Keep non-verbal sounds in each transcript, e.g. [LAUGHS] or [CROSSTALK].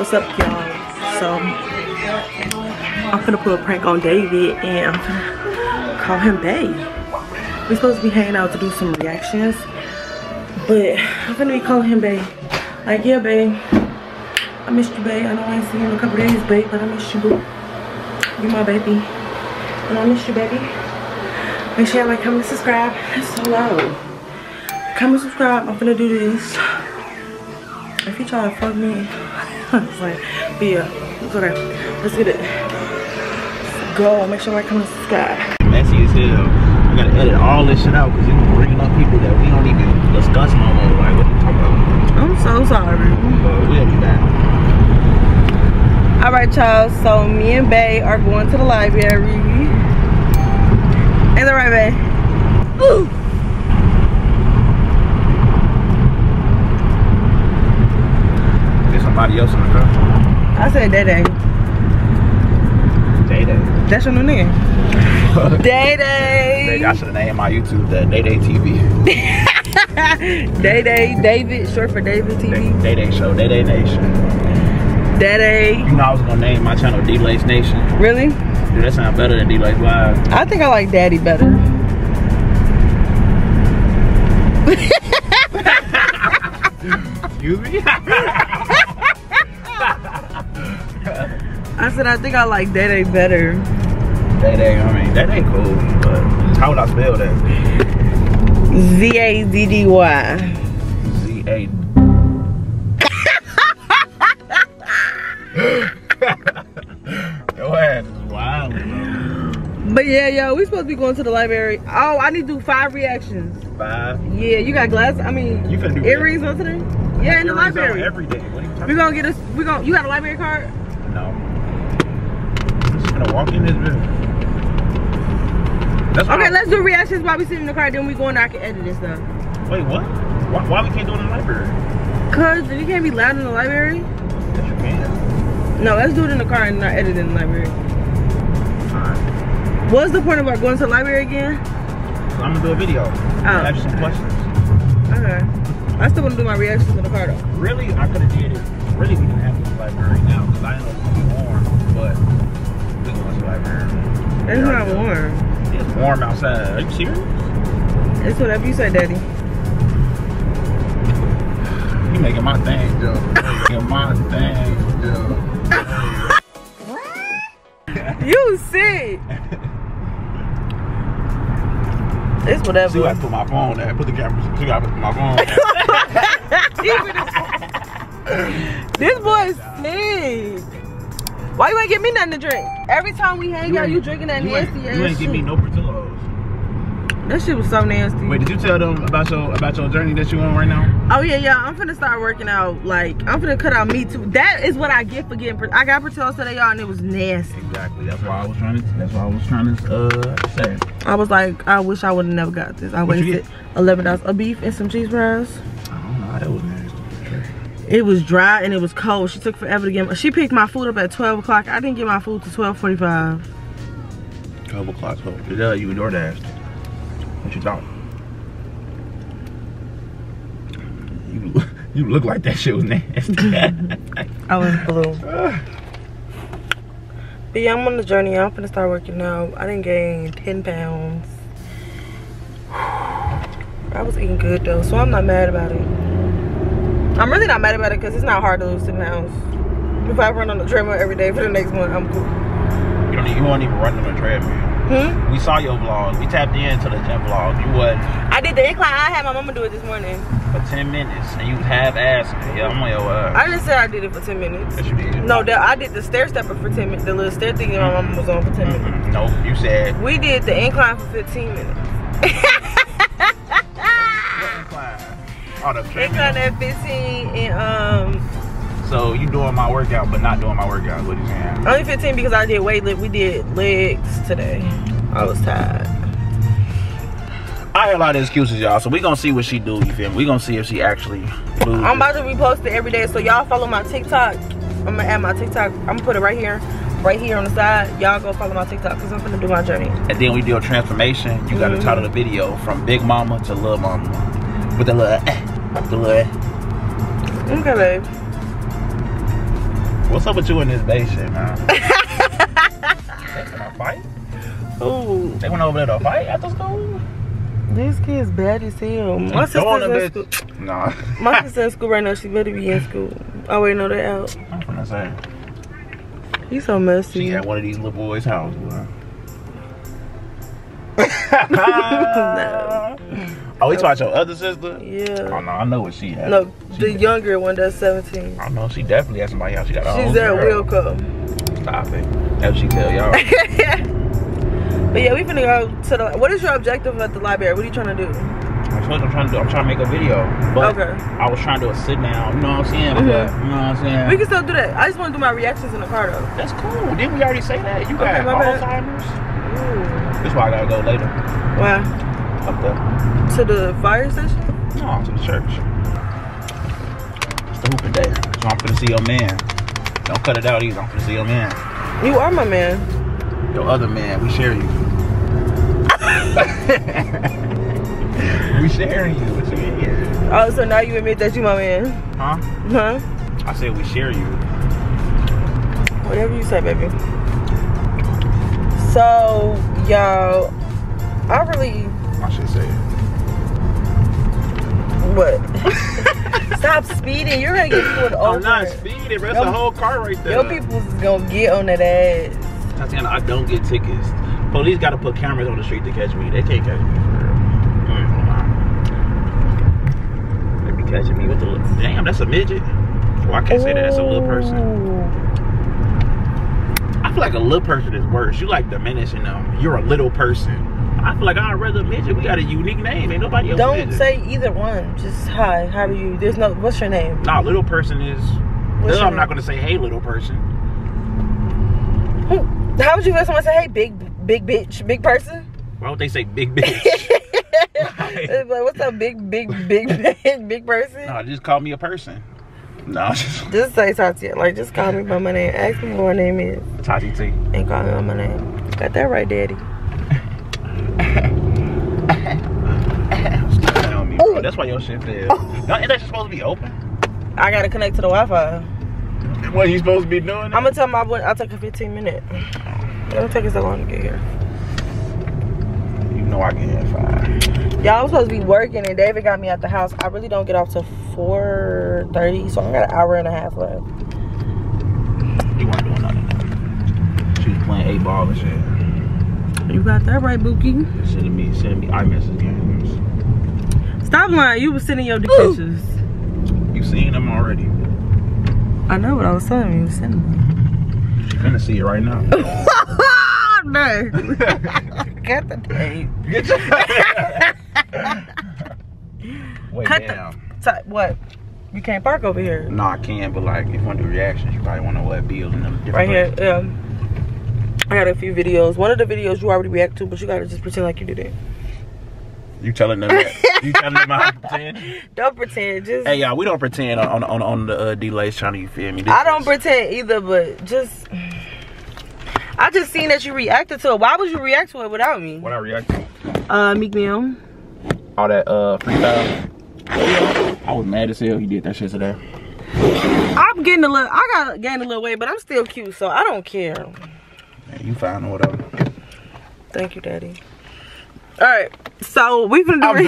What's up, y'all? So, I'm gonna put a prank on David and I'm gonna call him Bae. We're supposed to be hanging out to do some reactions, but I'm gonna be calling him Bae. Like, yeah, Bae. I missed you, Bae. I know I ain't seen you in a couple days, Bae, but I missed you, boo. You my baby. And I miss you, baby. Make sure y'all like, comment, subscribe. It's so loud. Comment, subscribe. I'm gonna do this. If you try to fuck me, it's like, but yeah, it's okay. Let's get it. Let's go. Make sure I comment, subscribe. Messy as hell. We gotta edit all this shit out because it's bringing up people that we don't even discuss no more. Like, what you talking about? I'm so sorry. But we'll be back. All right, y'all. So me and Bae are going to the library. Ain't that right, Bae? Ooh. There's somebody else in the car. I said Day Day. Day Day. That's your new name. [LAUGHS] Day Day. I should have named my YouTube that Day Day TV. [LAUGHS] Day Day David, short for David TV. Day Day Show, Day Day Nation. Day Day. You know I was gonna name my channel D Lace Nation. Really? Dude, that sounds better than D Lace Live. I think I like Daddy better. [LAUGHS] Excuse me? I said I think I like Day Day better. Day Day, I mean, that ain't cool, but how would I spell that? Z A Z D Y. Z A. Your ass is wild, bro. But yeah, yo, we supposed to be going to the library. Oh, I need to do five reactions. Five. Yeah, you got glasses. I mean, You finna do earrings on today? Yeah, in the library. Every day. What are you talking We gonna get us. We gonna. You got a library card? I'm gonna walk in this bitch. That's Okay, why- let's do reactions while we sit in the car. Then we go in there. I can edit this stuff. Wait, what? Why, why we can't do it in the library? Cause you can't be loud in the library. Yes, you can. No, let's do it in the car and not edit in the library. What's the point of our going to the library again? I'm gonna do a video. Oh. Ask some questions. Okay. I still want to do my reactions in the car though. Really, I could have did it. Really, we didn't have to do the library now because I know it was gonna It's not warm. It's warm outside. Are you serious? It's whatever you say, Daddy. You making my thing, Joe. making my thing, Joe. [LAUGHS] You sick. It's whatever. See, I put my phone there. Put the camera. See, I put my phone. [LAUGHS] [LAUGHS] This boy is sick. Why you ain't give me nothing to drink? Every time we hang out, you drinking that you ain't- nasty ass You ain't give me no Portillo's. That shit was so nasty. Wait, did you tell them about your about your journey that you on right now? Oh yeah, yeah. I'm finna start working out. Like I'm finna cut out meat too. That is what I get for getting. I got Portillo's today, y'all, and it was nasty. Exactly. That's why I was trying to. That's why I was trying to uh say. I was like, I wish I would have never got this. I What wasted eleven dollars a beef and some cheese fries. I don't know. That was. It was dry and it was cold. She took forever to get. My, she picked my food up at 12 o'clock. I didn't get my food to 12:45. 12 o'clock, So yeah, you DoorDash. What you thought? You [LAUGHS] you look like that shit was nasty. [LAUGHS] I was blue. [SIGHS] But yeah, I'm on the journey. I'm gonna start working out. I didn't gain 10 pounds. [SIGHS] I was eating good though, so I'm not mad about it. I'm really not mad about it because it's not hard to lose 10 pounds. If I run on the treadmill every day for the next month, I'm cool. you don't. You weren't even running on the treadmill. Hmm? We saw your vlog. We tapped into the gym vlog. You what? I did the incline. I had my mama do it this morning. for 10 minutes and you half assing. Yeah, I'm on your ass. I didn't say I did it for 10 minutes. Yes, you did. No, that I did the stair stepper for 10 minutes. The little stair thing that my mama was on for 10 minutes. Mm-mm. No, you said. We did the incline for 15 minutes. [LAUGHS] Oh, the incline treadmill. at 15 and um So you doing my workout, but not doing my workout. What you saying? only 15 because I did weight lift. We did legs today. I was tired. I hear a lot of excuses, y'all. So we gonna see what she do. You feel me? We gonna see if she actually. I'm about to repost it every day. So y'all follow my TikTok. I'm gonna add my TikTok. I'm gonna put it right here. Right here on the side. Y'all go follow my TikTok because I'm gonna do my journey. And then we do a transformation. You got to title the video from Big Mama to Little Mama with a little, eh, Okay, babe. What's up with you in this base shit, man? [LAUGHS] they fight? Ooh, They went over there to fight after school? this kid's bad as hell. My sister's in school. Nah. [LAUGHS] My sister's in school right now. She better be in school. I wait, know that out. I'm finna say. He's so messy. She at one of these little boys' houses. [LAUGHS] No. Oh, talking about your other sister? Yeah. Oh no, I know what she has. No, She the did. younger one that's 17. I know she definitely has somebody else. She got She's there, girl. Stop it. That's what she tell y'all. [LAUGHS] But yeah, we finna go to the. What is your objective at the library? What are you trying to do? I'm trying, I'm trying to do. I'm trying to make a video, but Okay. I was trying to do a sit down. You know what I'm saying? But, Mhm. you know what I'm saying? We can still do that. I just want to do my reactions in the car though. That's cool. Didn't we already say that? You got Okay. Alzheimer's. Ooh. That's why I gotta go later. Wow. Up there. To the fire station? No, to the church. It's the hooping day. So I'm finna see your man. Don't cut it out either. I'm finna see your man. You are my man. Your other man. We share you. [LAUGHS] we sharing you. What you mean? Oh, so now you admit that you my man? Huh? Huh? I said we share you. Whatever you say, baby. So, y'all, I really I should say it. what? [LAUGHS] Stop speeding. You're gonna get pulled over. I'm not speeding, bro. That's Yo- the whole car right there. Your people's gonna get on that ass. Tatiana, I don't get tickets. Police got to put cameras on the street to catch me. They can't catch me for real. I gonna lie. They be catching me with the little, damn. That's a midget. Well, I can't say that. That's a little person. I feel like a little person is worse. You like diminishing them. You're a little person. I feel like I'd rather mention We got a unique name. Ain't nobody else. Don't midget. say either one. Just hi. How do you? There's no. What's your name? Nah, little person is. What's I'm not gonna say hey, little person. How would you let someone say, "Hey, big, big bitch, big person"? Why would they say big [LAUGHS] bitch? It's like, what's up, big, big, big, [LAUGHS] big, big person? nah, just call me a person. No, [LAUGHS] just Just say Tatiana. Like, just call me by my name. Ask me what my name is, Tati T. and call me by my name. Got that right, Daddy. Stop playing on me, bro. That's why your shit failed. Oh. No, Ain't that supposed to be open? I gotta connect to the Wi-Fi. What you supposed to be doing? I'm gonna tell my boy I'll take a 15 minute. It'll take us so long to get here. You know I can have five. Y'all was supposed to be working, and David got me at the house. I really don't get off till 4:30, so I got an hour and a half left. You weren't doing nothing. She was playing eight ball and shit. You got that right, Bookie. Sending me, sending me iMessage games. Stop lying. You was sending your dick pictures. You seen them already. I know what I was telling you. You sending them. You're gonna see it right now. [LAUGHS] no. [LAUGHS] Cut the tape. Get your [LAUGHS] Wait, Cut the- damn. Ty- What? You can't park over here. No, I can, but like, if you want to do reactions, you probably want to know what bills and them different Right here. places. Yeah. I got a few videos. One of the videos you already react to, but you gotta just pretend like you did it. You telling them that? you telling them how to [LAUGHS] pretend? Don't pretend. Just Hey, y'all, we don't pretend on on on the uh, D-Lace trying to you feel me. This I don't is- pretend either, but just I just seen that you reacted to it. Why would you react to it without me? What I react to? Uh, Meek Mill. All that uh freestyle. I was mad as hell he did that shit today. I'm getting a little. I got gained a little weight, but I'm still cute, so I don't care. Man, you fine or whatever. Thank you, Daddy. All right, so we finna do. Re-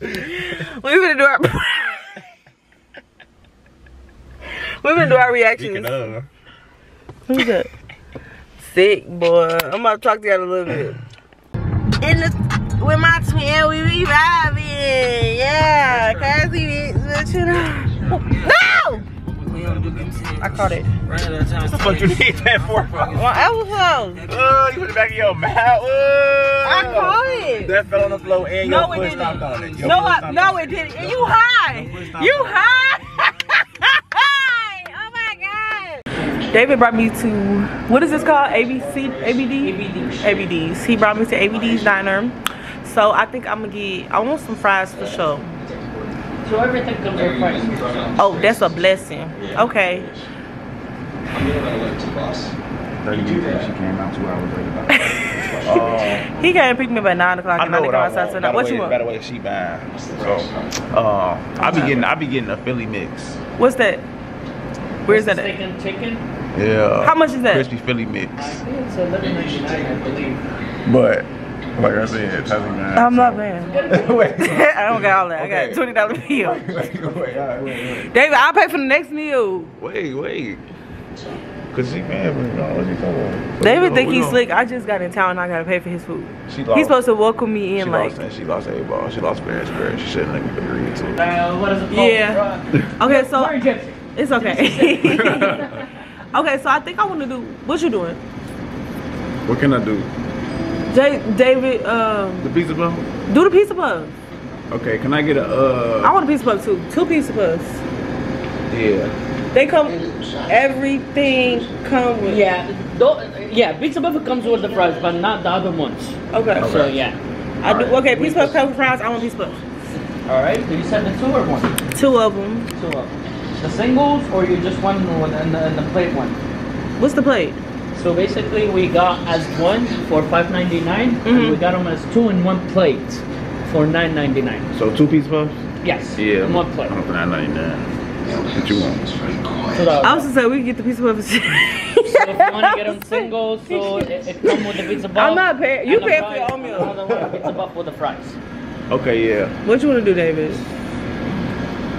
[LAUGHS] we finna do our. [LAUGHS] we finna do our reactions. Who's that? Sick boy. I'm about to talk to you in a little bit. In the with my twin, we be vibing. Yeah, we be but you know. No! I caught it. what the fuck you need that for? [LAUGHS] Well, episode. Oh, you put it back in your mouth. Oh. I caught it. That fell on the floor and No, your it foot stopped on it. Your No, foot I, stopped no, it didn't. And You high. You high. [LAUGHS] oh my god. David brought me to what is this called? ABC, ABD, ABD, ABDs. He brought me to ABD's diner. So I think I'm gonna get. I want some fries for sure. So everything comes with price. Oh, that's a blessing. Okay. 32 she came out two hours later. [LAUGHS] He came and picked me up at nine o'clock I and know I what think I I'm outside want. tonight. Better What way, you want? Better way she buying. So, uh, I be getting, I be getting a Philly mix. What's that? Where's that at? Steak and chicken. Yeah. How much is that? Crispy Philly mix. I think it's eleven ninety nine, I believe. But like I said, it hasn't been. I'm not paying. [LAUGHS] wait. [LAUGHS] I don't got all that. I got twenty dollar [LAUGHS] meal. wait, wait, all right, wait, wait. David, I'll pay for the next meal. Wait, wait. Cause she man, but no, what's he talking about? David think gon- we he's slick. I just got in town and I gotta pay for his food. She lost. He's supposed to welcome me she in like lost and she lost a ball. She lost fair and square. She shouldn't have agreed to it. Uh, what is it? Yeah. Okay, so it's okay. okay, so I think I wanna do what you doing? What can I do? Jay David, um The pizza bun? do the pizza puffs. Okay, can I get a uh? I want a pizza puff too. Two pizza puffs. yeah. They come everything come with Yeah, though, yeah, pizza buffet comes with the fries, but not the other ones. Okay. So yeah. I do Alright. okay, pizza puff cover fries, I want pizza puffs. All right. Do you send the two or one? Two of them. Two of them. The singles, or you just one with and the, and the plate one. What's the plate? So basically, we got as one for five ninety nine, Mhm. and we got them as two in one plate for nine ninety nine. So two pizza puffs? Yes. Yeah. In one plate. I'm for nine ninety nine. What you want? So, that- I was gonna say we can get the pizza puffs. so if you want to get them singles, so it, it come with the pizza puff. I'm not paying- you pay for your fries, own meal. Another one, pizza puff with the fries. Okay, yeah. what you wanna do, David?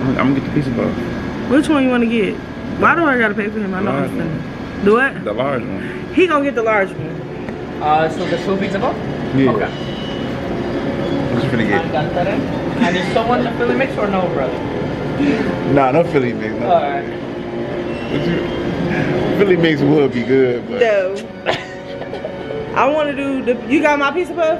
I'm, I'm gonna get the pizza puff. Which one you wanna get? Why do I gotta pay for him? I know I'm Large spending. Do what? The large one. He gonna get the large one. Uh, so the two pizza puff. Yeah. Okay. What you finna I get? got that. And is someone the Philly mix or no, brother? Nah, no Philly mix. No. Alright. What you- Philly mix would be good, but No. I wanna do the you got my pizza puff?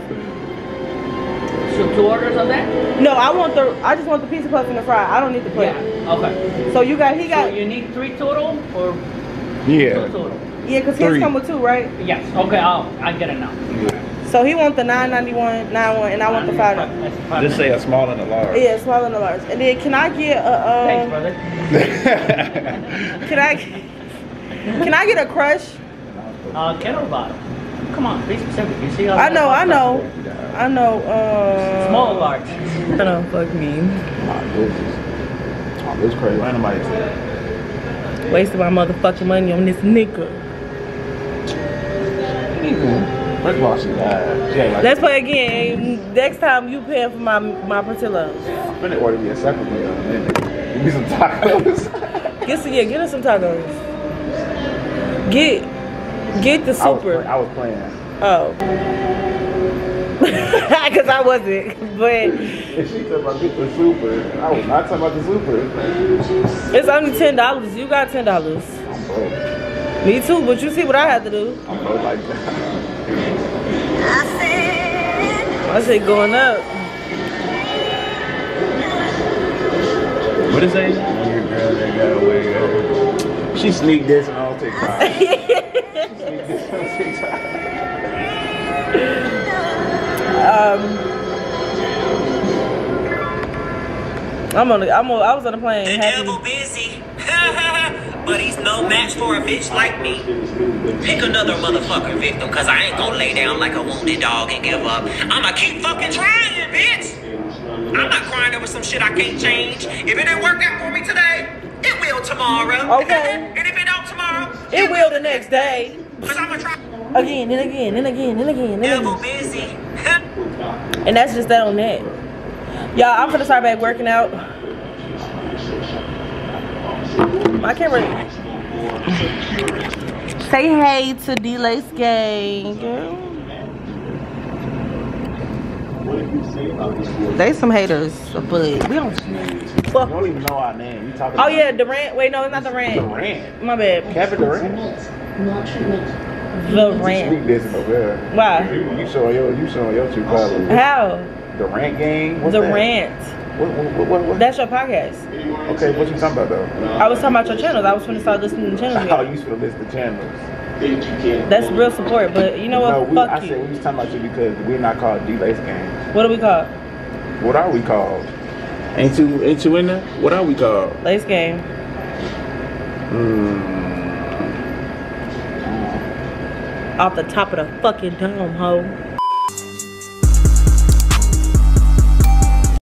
So two orders of that? No, I want the I just want the pizza puff and the fry. I don't need the plate. Yeah. Okay. So you got he got. So got you need three total or yeah. two total? yeah, cause his Three. come with two, right? Yes. Okay. I'll I get it now. So he want the nine ninety one, nine one, and I want the five. That's five. Just say a small and a large. Yeah, small and a large. And then can I get a Thanks, um, brother. can I can I get a crush? Uh, kettle bottom. Come on, be specific. You see how I know, I know, I know. Um, Small or large? I know, fuck me. Oh, this is crazy. Why nobody? Wasted my motherfucking money on this nigga. First of all, she died. Like. Let's play again. Next time you paying for my my Portillo's. I'm finna order me a separate meal. Give me some tacos. Get some, yeah, get us some tacos. Get get the I was, super. I was playing. Oh. [LAUGHS] Cause I wasn't, but If she said about get the super, I was not talking about the super. it's only ten dollars. You got ten dollars. I'm broke. Me too, but you see what I had to do. I'm broke like that. I said going up. What is that? Your girl that got away. She sneak this and all TikTok. she sneak this on TikTok. [LAUGHS] Um, I'm on. The, I'm on. I was on the plane. The Happy. devil busy, [LAUGHS] but he's no match for a bitch like me. Pick another motherfucking victim, cause I ain't gonna lay down like a wounded dog and give up. I'ma keep fucking trying, bitch. I'm not crying over some shit I can't change. If it didn't work out for me today, it will tomorrow. [LAUGHS] Okay. and if it don't tomorrow, It will the next day. cause I'ma try. Again and again and again and again and Devil again. busy. And that's just that on that. Y'all, I'm gonna start back working out. My can't. Say hey to D-Lace Gang. They some haters, but we don't You fuck. don't even know our name. You talking Oh about yeah, Durant. Wait, no, it's not Durant. Durant. My bad. Kevin Durant. Durant. Sneak this over there. Why? You, you showing your you showing your true colors. How? Durant gang. What's that? Durant. What, what, what, what, what? That's your podcast. Okay, what you talking about though? I was talking about your channels. I was gonna start listening to channels. [LAUGHS] Oh, again. you should list the channels. That's real support, but you know what? No, we, Fuck I you. said we was talking about you because we're not called D-Lace gang. What do we call? it? What are we called? Ain't you ain't you in there? What are we called? Lace game. Hmm. Off the top of the fucking dome, ho.